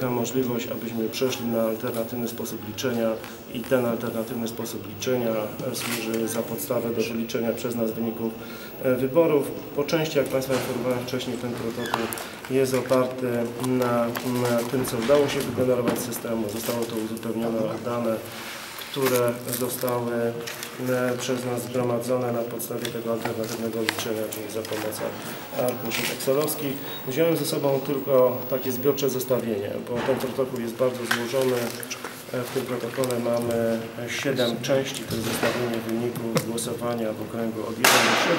Taka możliwość, abyśmy przeszli na alternatywny sposób liczenia i ten alternatywny sposób liczenia e, służy za podstawę do wyliczenia przez nas wyników e, wyborów. Po części, jak Państwa informowałem wcześniej, ten protokół jest oparty na, na tym, co udało się wygenerować z systemu. Zostało to uzupełnione o dane, które zostały e, przez nas zgromadzone na podstawie tego alternatywnego liczenia, czyli za pomocą arkuszy excelowskich. Wziąłem ze sobą tylko takie zbiorcze zestawienie, bo ten protokół jest bardzo złożony. E, W tym protokole mamy 7 części, to jest zestawienie wyników głosowania w okręgu od 1 do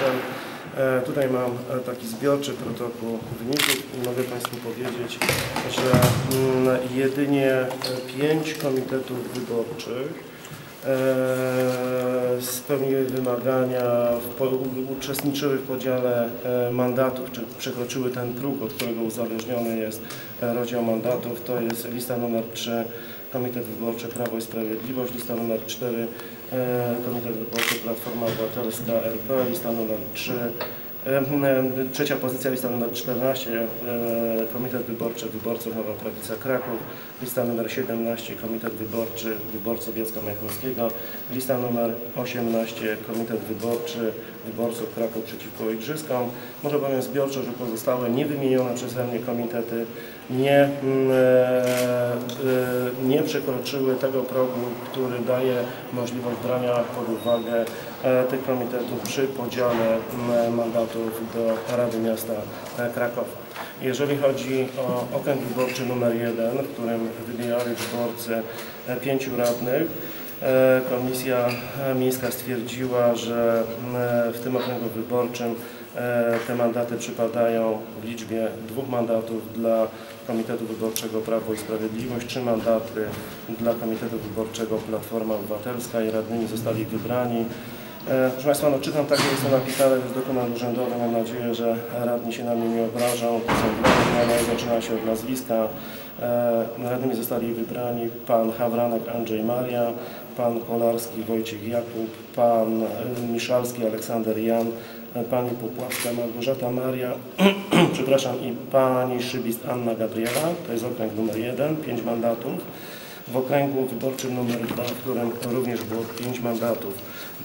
7. E, Tutaj mam taki zbiorczy protokół wyników i mogę Państwu powiedzieć, że mm, jedynie 5 komitetów wyborczych spełniły wymagania, uczestniczyły w podziale e, mandatów, czy przekroczyły ten próg, od którego uzależniony jest e, rozdział mandatów. To jest lista numer 3, Komitet Wyborczy Prawo i Sprawiedliwość, lista numer 4, e, Komitet Wyborczy Platforma Obywatelska RP, lista numer 3, E, Trzecia pozycja, lista numer 14, e, Komitet Wyborczy Wyborców Nowa Prawica Kraków, lista numer 17, Komitet Wyborczy Wyborców Jacka Majchrowskiego, lista numer 18, Komitet Wyborczy Wyborców Kraków przeciwko Igrzyskom. Może powiem zbiorczo, że pozostałe niewymienione przeze mnie komitety nie, mm, e, e, nie przekroczyły tego progu, który daje możliwość brania pod uwagę tych komitetów przy podziale mandatów do Rady Miasta e, Krakowa. Jeżeli chodzi o okręg wyborczy numer 1, w którym wybierali wyborcy e, pięciu radnych, e, Komisja Miejska stwierdziła, że w tym okręgu wyborczym e, te mandaty przypadają w liczbie dwóch mandatów dla Komitetu Wyborczego Prawo i Sprawiedliwość, trzy mandaty dla Komitetu Wyborczego Platforma Obywatelska i radnymi zostali wybrani. E, Proszę Państwa, no czytam tak, jak jest to napisane, to jest dokument urzędowy, mam nadzieję, że radni się na mnie nie obrażą. Imiona, zaczyna się od nazwiska. E, Radnymi zostali wybrani pan Hawranek Andrzej Maria, pan Kolarski Wojciech Jakub, pan e, Miszalski Aleksander Jan, e, pani Popławska Małgorzata Maria, przepraszam, i pani Szybist Anna Gabriela, to jest okręg numer jeden, pięć mandatów. W okręgu wyborczym numer 2, w którym również było 5 mandatów,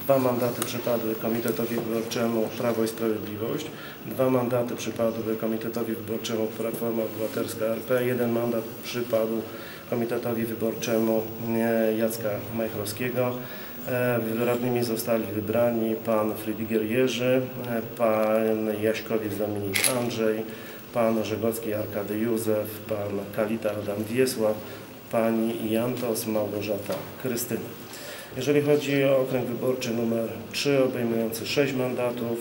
dwa mandaty przypadły Komitetowi Wyborczemu Prawo i Sprawiedliwość, dwa mandaty przypadły Komitetowi Wyborczemu Platforma Obywatelska RP, jeden mandat przypadł Komitetowi Wyborczemu e, Jacka Majchrowskiego. E, Radnymi zostali wybrani pan Frydiger Jerzy, e, pan Jaśkowiec Dominik Andrzej, pan Żegocki Arkady Józef, pan Kalita Adam Wiesław, pani Jantos Małgorzata Krystyna. Jeżeli chodzi o okręg wyborczy numer 3 obejmujący 6 mandatów,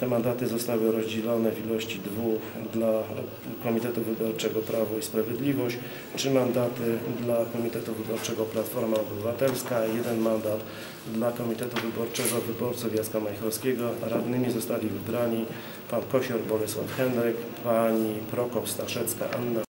te mandaty zostały rozdzielone w ilości dwóch dla Komitetu Wyborczego Prawo i Sprawiedliwość, trzy mandaty dla Komitetu Wyborczego Platforma Obywatelska, jeden mandat dla Komitetu Wyborczego Wyborców Jacka Majchrowskiego. Radnymi zostali wybrani pan Kosior Bolesław Henryk, pani Prokop Staszecka Anna